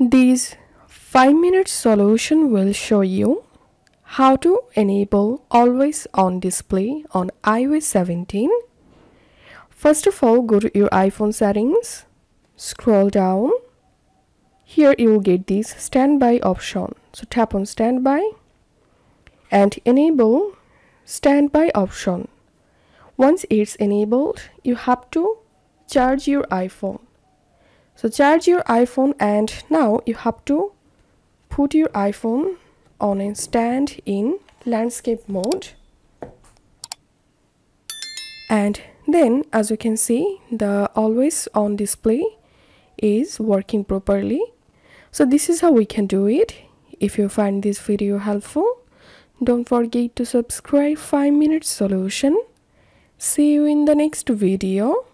This 5 minute solution will show you how to enable always on display on iOS 17. First of all, go to your iPhone settings, scroll down. Here you will get this standby option. So tap on standby and enable standby option. Once it's enabled, you have to charge your iPhone so charge your iphone and now you have to put your iphone on a stand in landscape mode. And then as you can see the always on display is working properly. So this is how we can do it. If you find this video helpful don't forget to subscribe 5 minutes solution. See you in the next video